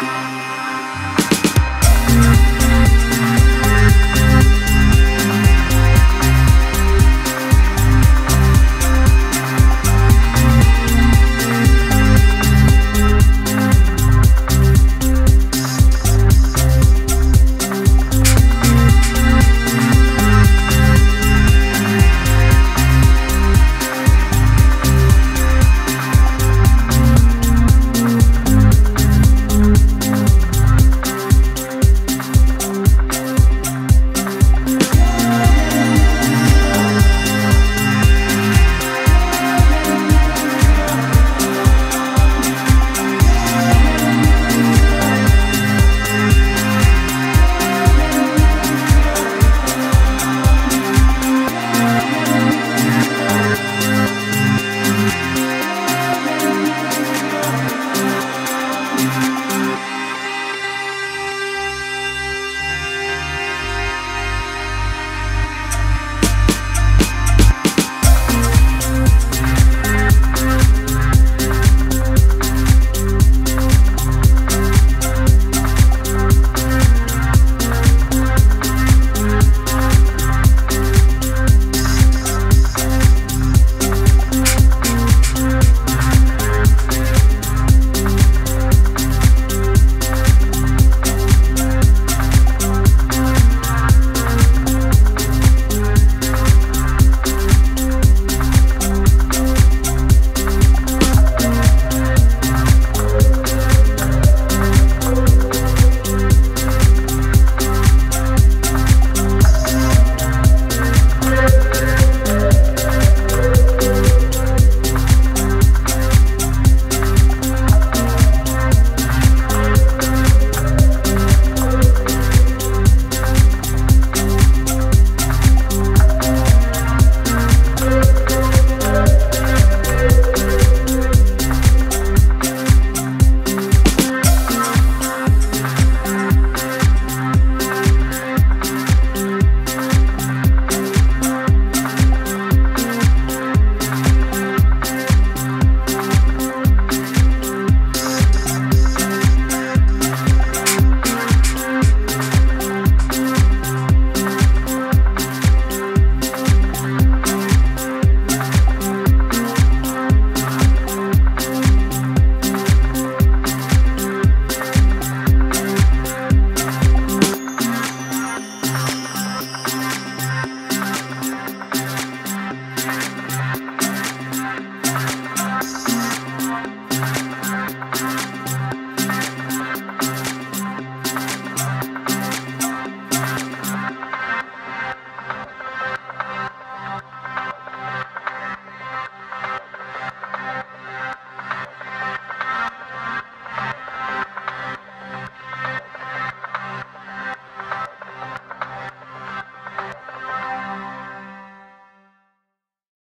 Bye.